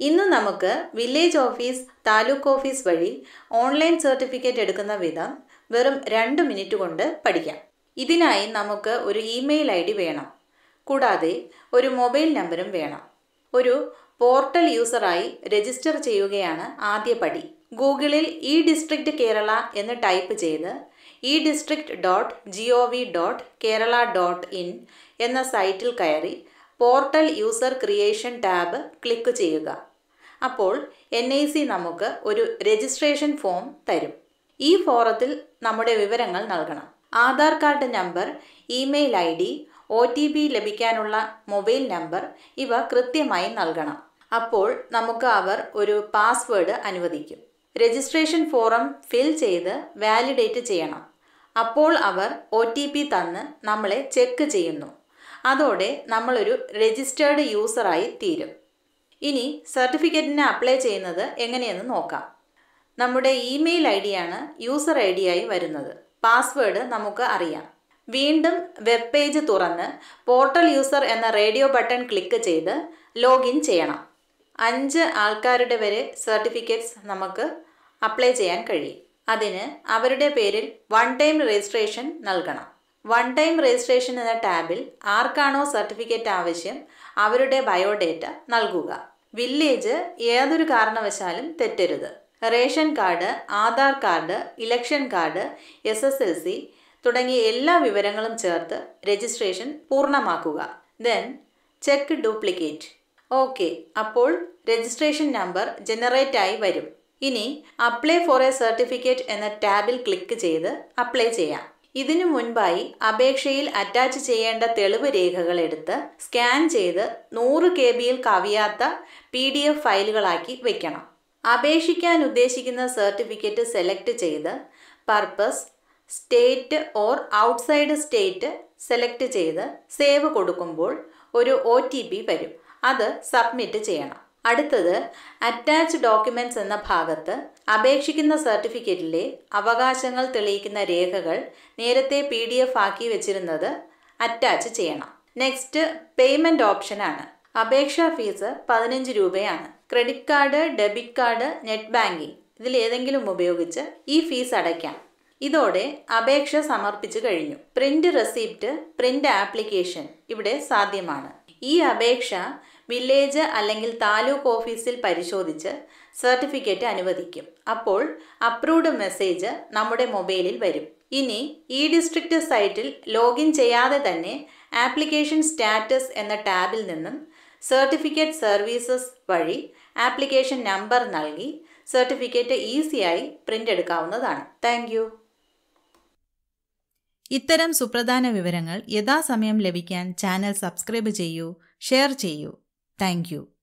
ഇന്ന് നമുക്ക് village office taluk office വഴി ഓൺലൈൻ സർട്ടിഫിക്കറ്റ് എടുക്കുന്ന വിധം വെറും രണ്ട് മിനിറ്റ് കൊണ്ട് പഠിക്കാം. ഇതിനായി നമുക്ക് ഒരു ഇമെയിൽ ഐ ഡി വേണം. കൂടാതെ ഒരു മൊബൈൽ നമ്പറും വേണം. ഒരു പോർട്ടൽ യൂസറായി രജിസ്റ്റർ ചെയ്യുകയാണ് ആദ്യ പടി. ഗൂഗിളിൽ ഇ ഡിസ്ട്രിക്റ്റ് കേരള എന്ന് ടൈപ്പ് ചെയ്ത് E district dot G O V dot Kerala dot in എന്ന സൈറ്റിൽ കയറി portal user creation tab click ചെയ്യുക. അപ്പോൾ എൻ ഐ സി നമുക്ക് ഒരു രജിസ്ട്രേഷൻ ഫോം തരും. ഈ ഫോറത്തിൽ നമ്മുടെ വിവരങ്ങൾ നൽകണം. Aadhaar card number email I D O T P ലഭിക്കാനുള്ള മൊബൈൽ നമ്പർ ഇവ കൃത്യമായി നൽകണം. അപ്പോൾ നമുക്ക് അവർ ഒരു പാസ്വേഡ് അനുവദിക്കും. രജിസ്ട്രേഷൻ ഫോറം ഫിൽ ചെയ്ത് വാലിഡേറ്റ് ചെയ്യണം. അപ്പോൾ അവർ ഒ ടി പി തന്ന് നമ്മളെ ചെക്ക് ചെയ്യുന്നു. അതോടെ നമ്മളൊരു രജിസ്റ്റേർഡ് യൂസറായി തീരും. ഇനി സർട്ടിഫിക്കറ്റിന് അപ്ലൈ ചെയ്യുന്നത് എങ്ങനെയെന്ന് നോക്കാം. നമ്മുടെ ഇമെയിൽ ഐ ഡിയാണ് യൂസർ ഐ ആയി വരുന്നത്. പാസ്വേഡ് നമുക്ക് അറിയാം. വീണ്ടും വെബ് പേജ് തുറന്ന് പോർട്ടൽ യൂസർ എന്ന റേഡിയോ ബട്ടൺ ക്ലിക്ക് ചെയ്ത് ലോഗിൻ ചെയ്യണം. അഞ്ച് ആൾക്കാരുടെ വരെ സർട്ടിഫിക്കറ്റ്സ് നമുക്ക് അപ്ലൈ ചെയ്യാൻ കഴിയും. അതിന് അവരുടെ പേരിൽ വൺ ടൈം രജിസ്ട്രേഷൻ നൽകണം. വൺ ടൈം രജിസ്ട്രേഷൻ എന്ന ടാബിൽ ആർക്കാണോ സർട്ടിഫിക്കറ്റ് ആവശ്യം അവരുടെ ബയോഡേറ്റ നൽകുക. വില്ലേജ് ഏതൊരു കാരണവശാലും തെറ്റരുത്. Ration card Aadhaar card election card S S L C തുടങ്ങിയ എല്ലാ വിവരങ്ങളും ചേർത്ത് രജിസ്ട്രേഷൻ പൂർണമാക്കുക. ദെൻ ചെക്ക് ഡ്യൂപ്ലിക്കേറ്റ് ഓക്കെ അപ്പോൾ രജിസ്ട്രേഷൻ നമ്പർ ജനറേറ്റ് ആയി വരും. ഇനി അപ്ലൈ ഫോർ എ സർട്ടിഫിക്കറ്റ് എന്ന ടാബിൽ ക്ലിക്ക് ചെയ്ത് അപ്ലൈ ചെയ്യാം. ഇതിനു മുൻപായി അപേക്ഷയിൽ അറ്റാച്ച് ചെയ്യേണ്ട തെളിവ് രേഖകൾ എടുത്ത് സ്കാൻ ചെയ്ത് നൂറ് കെ ബിയിൽ കവിയാത്ത പി ഡി എഫ് ഫയലുകളാക്കി വെക്കണം. അപേക്ഷിക്കാൻ ഉദ്ദേശിക്കുന്ന സർട്ടിഫിക്കറ്റ് സെലക്ട് ചെയ്ത് purpose state or outside state select ചെയ്ത് സേവ് കൊടുക്കുമ്പോൾ ഒരു ഒ വരും. അത് സബ്മിറ്റ് ചെയ്യണം. അടുത്തത് അറ്റാച്ച് ഡോക്യുമെന്റ്സ് എന്ന ഭാഗത്ത് അപേക്ഷിക്കുന്ന സർട്ടിഫിക്കറ്റിലെ അവകാശങ്ങൾ തെളിയിക്കുന്ന രേഖകൾ നേരത്തെ പി ഡി എഫ് ആക്കി വെച്ചിരുന്നത് അറ്റാച്ച് ചെയ്യണം. നെക്സ്റ്റ് പേയ്മെന്റ് ഓപ്ഷനാണ് അപേക്ഷാ ഫീസ് പതിനഞ്ച് രൂപയാണ്. Credit card debit card net banking ഇതിലേതെങ്കിലും ഉപയോഗിച്ച് ഈ ഫീസ് അടയ്ക്കാം. ഇതോടെ അപേക്ഷ സമർപ്പിച്ചു കഴിഞ്ഞു. പ്രിന്റ് റെസിപ്റ്റ് പ്രിന്റ് ആപ്ലിക്കേഷൻ ഇവിടെ സാധ്യമാണ്. ഈ അപേക്ഷ വില്ലേജ് അല്ലെങ്കിൽ താലൂക്ക് ഓഫീസിൽ പരിശോധിച്ച് സർട്ടിഫിക്കറ്റ് അനുവദിക്കും. അപ്പോൾ അപ്രൂവ്ഡ് മെസ്സേജ് നമ്മുടെ മൊബൈലിൽ വരും. ഇനി ഇ ഡിസ്ട്രിക്റ്റ് സൈറ്റിൽ ലോഗിൻ ചെയ്യാതെ തന്നെ ആപ്ലിക്കേഷൻ സ്റ്റാറ്റസ് എന്ന ടാബിൽ നിന്നും സർട്ടിഫിക്കറ്റ് സർവീസസ് വഴി ആപ്ലിക്കേഷൻ നമ്പർ നൽകി സർട്ടിഫിക്കറ്റ് ഈസിയായി പ്രിന്റ് എടുക്കാവുന്നതാണ്. താങ്ക് ഇത്തരം സുപ്രധാന വിവരങ്ങൾ യഥാസമയം ലഭിക്കാൻ ചാനൽ സബ്സ്ക്രൈബ് ചെയ്യൂ ഷെയർ ചെയ്യൂ. താങ്ക്